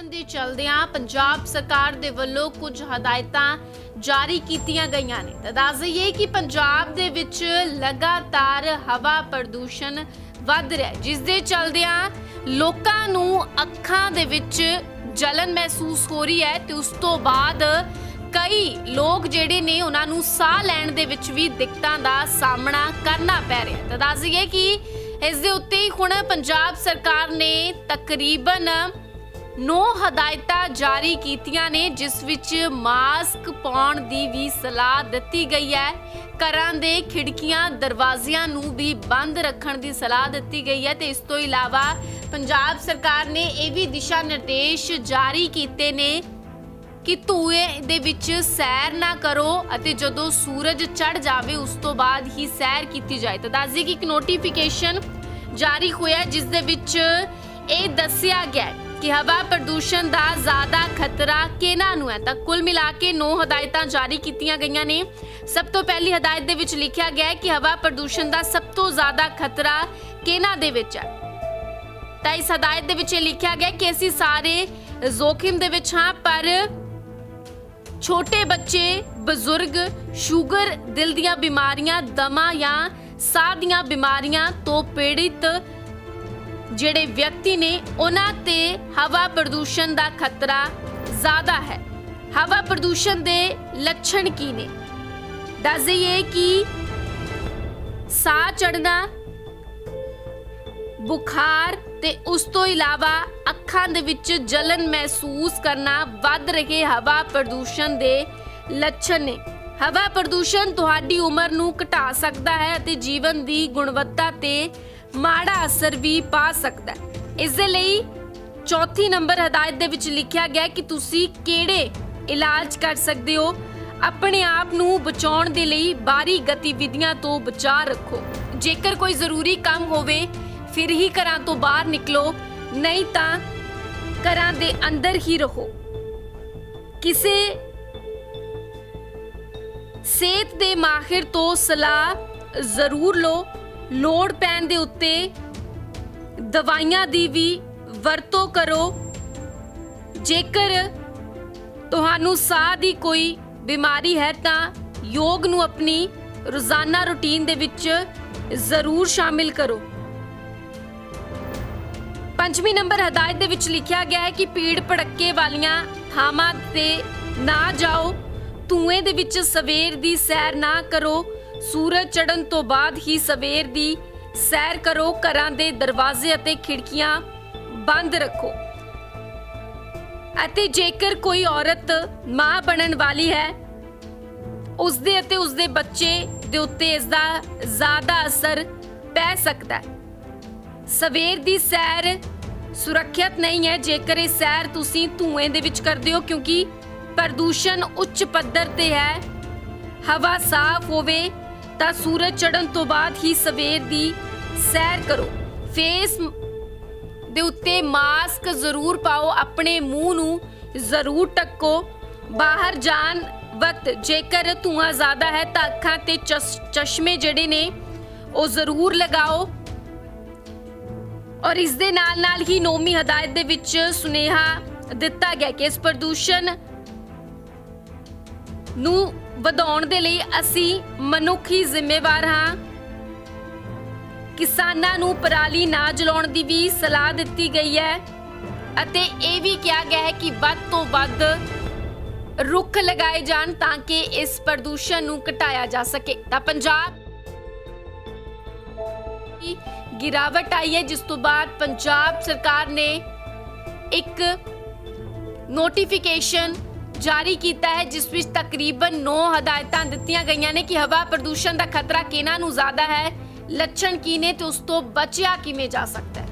ਪ੍ਰਦੂਸ਼ਣ ਦੇ ਚਲਦਿਆਂ ਪੰਜਾਬ ਸਰਕਾਰ ਦੇ ਵੱਲੋਂ ਕੁਝ ਹਦਾਇਤਾਂ ਜਾਰੀ ਕੀਤੀਆਂ ਗਈਆਂ ਨੇ। ਤਾਂ ਦੱਸ ਦਈਏ ਕਿ ਪੰਜਾਬ ਦੇ ਵਿੱਚ ਲਗਾਤਾਰ ਹਵਾ ਪ੍ਰਦੂਸ਼ਣ ਵੱਧ ਰਿਹਾ ਜਿਸ ਦੇ ਚਲਦਿਆਂ ਲੋਕਾਂ ਨੂੰ ਅੱਖਾਂ ਦੇ ਵਿੱਚ ਜਲਨ ਮਹਿਸੂਸ ਹੋ ਰਹੀ ਹੈ ਤੇ ਉਸ ਤੋਂ ਬਾਅਦ ਕਈ ਲੋਕ ਜਿਹੜੇ ਨੇ ਉਹਨਾਂ ਨੂੰ ਸਾਹ ਲੈਣ ਦੇ ਵਿੱਚ ਵੀ ਦਿੱਕਤਾਂ ਦਾ ਸਾਹਮਣਾ ਕਰਨਾ ਪੈ ਰਿਹਾ ਤਾਂ ਦੱਸ ਦਈਏ ਕਿ ਇਸ ਦੇ ਉੱਤੇ ਹੀ ਹੁਣ ਪੰਜਾਬ ਸਰਕਾਰ ਨੇ ਤਕਰੀਬਨ ਨੌ ਹਦਾਇਤਾਂ ਜਾਰੀ ਕੀਤੀਆਂ ਨੇ, ਜਿਸ ਵਿੱਚ ਮਾਸਕ ਪਾਉਣ ਦੀ ਵੀ ਸਲਾਹ ਦਿੱਤੀ ਗਈ ਹੈ। ਘਰਾਂ ਦੇ ਖਿੜਕੀਆਂ, ਦਰਵਾਜ਼ਿਆਂ ਨੂੰ ਵੀ ਬੰਦ ਰੱਖਣ ਦੀ ਸਲਾਹ ਦਿੱਤੀ ਗਈ ਹੈ ਤੇ ਇਸ ਤੋਂ ਇਲਾਵਾ ਪੰਜਾਬ ਸਰਕਾਰ ਨੇ ਇਹ ਵੀ ਦਿਸ਼ਾ ਨਿਰਦੇਸ਼ ਜਾਰੀ ਕੀਤੇ ਨੇ ਕਿ ਧੂਏ ਦੇ ਵਿੱਚ ਸੈਰ ਨਾ ਕਰੋ ਅਤੇ ਜਦੋਂ ਸੂਰਜ ਚੜ ਜਾਵੇ, ਉਸ ਤੋਂ ਬਾਅਦ ਹੀ ਸੈਰ ਕੀਤੀ ਜਾਏ। ਤਾਂ ਦੱਸਦੀ ਕਿ ਇੱਕ ਨੋਟੀਫਿਕੇਸ਼ਨ ਜਾਰੀ ਹੋਇਆ ਜਿਸ ਦੇ ਵਿੱਚ ਇਹ ਦੱਸਿਆ ਗਿਆ ਕਿ ਹਵਾ ਪ੍ਰਦੂਸ਼ਣ ਦਾ ਜ਼ਿਆਦਾ ਖਤਰਾ ਕਿਹਨਾਂ ਨੂੰ ਹੈ? ਤਾਂ ਕੁੱਲ ਮਿਲਾ ਕੇ 9 ਹਦਾਇਤਾਂ ਜਾਰੀ ਕੀਤੀਆਂ ਗਈਆਂ ਨੇ। ਸਭ ਤੋਂ ਪਹਿਲੀ ਹਦਾਇਤ ਦੇ ਵਿੱਚ ਲਿਖਿਆ ਗਿਆ ਹੈ ਕਿ ਹਵਾ ਪ੍ਰਦੂਸ਼ਣ ਦਾ ਸਭ ਤੋਂ ਜ਼ਿਆਦਾ ਖਤਰਾ ਕਿਹਨਾਂ ਦੇ ਵਿੱਚ ਹੈ? ਤਾਂ ਇਸ ਹਦਾਇਤ ਦੇ ਵਿੱਚ ਇਹ ਲਿਖਿਆ ਗਿਆ ਕਿ ਅਸੀਂ ਸਾਰੇ ਜ਼ੋਖਿਮ ਦੇ ਵਿੱਚ ਹਾਂ, ਪਰ ਛੋਟੇ ਬੱਚੇ, ਬਜ਼ੁਰਗ, ਸ਼ੂਗਰ ਦਿਲ ਦੀਆਂ ਬਿਮਾਰੀਆਂ, ਦਮਾ ਜਾਂ ਸਾਹ ਦੀਆਂ ਬਿਮਾਰੀਆਂ ਤੋਂ ਪੀੜਿਤ ਜਿਹੜੇ ਵਿਅਕਤੀ ਨੇ ਉਹਨਾਂ ਤੇ ਹਵਾ ਪ੍ਰਦੂਸ਼ਣ ਦਾ ਖਤਰਾ ਜ਼ਿਆਦਾ ਹੈ। ਹਵਾ ਪ੍ਰਦੂਸ਼ਣ ਦੇ ਲੱਛਣ ਕੀ ਨੇ? ਦੱਸ ਦਈਏ ਕਿ ਸਾਹ ਚੜਨਾ ਬੁਖਾਰ ਤੇ ਉਸ ਤੋਂ ਇਲਾਵਾ ਅੱਖਾਂ ਦੇ ਵਿੱਚ ਜਲਨ ਮਹਿਸੂਸ ਕਰਨਾ ਵੱਧ ਰਹੇ ਹਵਾ ਪ੍ਰਦੂਸ਼ਣ ਦੇ ਲੱਛਣ ਨੇ। ਹਵਾ ਪ੍ਰਦੂਸ਼ਣ ਤੁਹਾਡੀ ਉਮਰ ਨੂੰ ਘਟਾ ਸਕਦਾ ਹੈ ਅਤੇ ਜੀਵਨ ਦੀ ਗੁਣਵੱਤਾ ਤੇ ਮਾੜਾ ਅਸਰ ਵੀ ਪਾ ਸਕਦਾ ਹੈ। ਇਸ ਦੇ ਲਈ ਚੌਥੀ ਨੰਬਰ ਹਦਾਇਤ ਦੇ ਵਿੱਚ ਲਿਖਿਆ ਗਿਆ ਕਿ ਤੁਸੀਂ ਕਿਹੜੇ ਇਲਾਜ ਕਰ ਸਕਦੇ ਹੋ? ਆਪਣੇ ਆਪ ਨੂੰ ਬਚਾਉਣ ਦੇ ਲਈ ਬਾਹਰੀ ਗਤੀਵਿਧੀਆਂ ਤੋਂ ਬਚਾ ਰੱਖੋ। ਜੇਕਰ ਕੋਈ ਜ਼ਰੂਰੀ ਕੰਮ ਹੋਵੇ, ਫਿਰ ਹੀ ਘਰਾਂ ਤੋਂ ਬਾਹਰ ਨਿਕਲੋ, ਨਹੀਂ ਤਾਂ ਘਰਾਂ ਦੇ ਅੰਦਰ ਹੀ ਰਹੋ। ਕਿਸੇ ਸਿਹਤ ਦੇ ਮਾਹਿਰ ਤੋਂ ਸਲਾਹ ਜ਼ਰੂਰ ਲਓ। ਲੋੜ ਪੈਣ ਦੇ ਉੱਤੇ ਦਵਾਈਆਂ ਦੀ ਵੀ ਵਰਤੋਂ ਕਰੋ। ਜੇਕਰ ਤੁਹਾਨੂੰ ਸਾਹ ਦੀ ਕੋਈ ਬਿਮਾਰੀ ਹੈ ਤਾਂ ਯੋਗ ਨੂੰ ਆਪਣੀ ਰੋਜ਼ਾਨਾ ਰੁਟੀਨ ਦੇ ਵਿੱਚ ਜ਼ਰੂਰ ਸ਼ਾਮਿਲ ਕਰੋ। ਪੰਜਵੀਂ ਨੰਬਰ ਹਦਾਇਤ ਦੇ ਵਿੱਚ ਲਿਖਿਆ ਗਿਆ ਹੈ ਕਿ ਪੀੜ ਭੜੱਕੇ ਵਾਲੀਆਂ ਥਾਵਾਂ ਤੇ ਨਾ ਜਾਓ। ਧੂਏ ਦੇ ਵਿੱਚ ਸਵੇਰ ਦੀ ਸੈਰ ਨਾ ਕਰੋ। ਸੂਰਜ ਚੜ੍ਹਨ ਤੋਂ ਬਾਅਦ ਹੀ ਸਵੇਰ ਦੀ ਸੈਰ ਕਰੋ, ਘਰਾਂ ਦੇ ਦਰਵਾਜ਼ੇ ਅਤੇ ਖਿੜਕੀਆਂ ਬੰਦ ਰੱਖੋ। ਅਤੇ ਜੇਕਰ ਕੋਈ ਔਰਤ ਮਾਂ ਬਣਨ ਵਾਲੀ ਹੈ ਉਸ ਦੇ ਅਤੇ ਉਸ ਦੇ ਬੱਚੇ ਦੇ ਉੱਤੇ ਇਸ ਦਾ ਜ਼ਿਆਦਾ ਅਸਰ ਪੈ ਸਕਦਾ ਹੈ। ਸਵੇਰ ਦੀ ਸੈਰ ਸੁਰੱਖਿਅਤ ਨਹੀਂ ਹੈ, ਜੇਕਰ ਇਹ ਸੈਰ ਤੁਸੀਂ ਧੂਏ ਦੇ ਵਿੱਚ ਕਰਦੇ ਹੋ, ਕਿਉਂਕਿ ਪ੍ਰਦੂਸ਼ਣ ਉੱਚ ਪੱਧਰ ਤੇ ਹੈ। ਹਵਾ ਸਾਫ਼ ਹੋਵੇ ਤਾਂ ਸੂਰਜ ਚੜ੍ਹਨ ਤੋਂ ਬਾਅਦ ਹੀ ਸਵੇਰ ਦੀ ਸੈਰ ਕਰੋ। ਫੇਸ ਦੇ ਉੱਤੇ ਮਾਸਕ ਜ਼ਰੂਰ ਪਾਓ, ਆਪਣੇ ਮੂੰਹ ਨੂੰ ਜ਼ਰੂਰ ਟੱਕੋ ਬਾਹਰ ਜਾਣ ਵਕਤ ਜੇਕਰ ਧੂਆਂ ਜ਼ਿਆਦਾ ਹੈ ਤਾਂ ਅੱਖਾਂ ਤੇ ਚਸ਼ਮੇ ਜਿਹੜੇ ਨੇ ਉਹ ਜ਼ਰੂਰ ਲਗਾਓ। ਔਰ ਇਸ ਦੇ ਨਾਲ ਨਾਲ ਹੀ ਨੌਮੀ ਹਦਾਇਤ ਦੇ ਵਿੱਚ ਸੁਨੇਹਾ ਦਿੱਤਾ ਗਿਆ ਕਿ ਇਸ ਪ੍ਰਦੂਸ਼ਣ ਨੂੰ ਵਧਾਉਣ ਦੇ ਲਈ ਅਸੀਂ ਮਨੁੱਖੀ ਜ਼ਿੰਮੇਵਾਰ ਹਾਂ। ਕਿਸਾਨਾਂ ਨੂੰ ਪਰਾਲੀ ਨਾ ਜਲਾਉਣ ਦੀ ਵੀ ਸਲਾਹ ਦਿੱਤੀ ਗਈ ਹੈ ਅਤੇ ਇਹ ਵੀ ਕਿਹਾ ਗਿਆ ਹੈ ਕਿ ਵੱਧ ਤੋਂ ਵੱਧ ਰੁੱਖ ਲਗਾਏ ਜਾਣ ਤਾਂ ਕਿ ਇਸ ਪ੍ਰਦੂਸ਼ਣ ਨੂੰ ਘਟਾਇਆ ਜਾ ਸਕੇ। ਤਾਂ ਪੰਜਾਬ ਦੀ ਗਿਰਾਵਟ ਆਈ ਹੈ, ਜਿਸ ਤੋਂ ਬਾਅਦ ਪੰਜਾਬ ਸਰਕਾਰ ਨੇ ਇੱਕ ਨੋਟੀਫਿਕੇਸ਼ਨ ਜਾਰੀ ਕੀਤਾ ਹੈ, ਜਿਸ ਵਿੱਚ ਤਕਰੀਬਨ 9 ਹਦਾਇਤਾਂ ਦਿੱਤੀਆਂ ਗਈਆਂ ਨੇ ਕਿ ਹਵਾ ਪ੍ਰਦੂਸ਼ਣ ਦਾ ਖਤਰਾ ਕਿਹਨਾਂ ਨੂੰ ਜ਼ਿਆਦਾ ਹੈ, ਲੱਛਣ ਕੀ ਨੇ ਤੇ ਉਸ ਤੋਂ ਬਚਿਆ ਕਿਵੇਂ ਜਾ ਸਕਦਾ ਹੈ?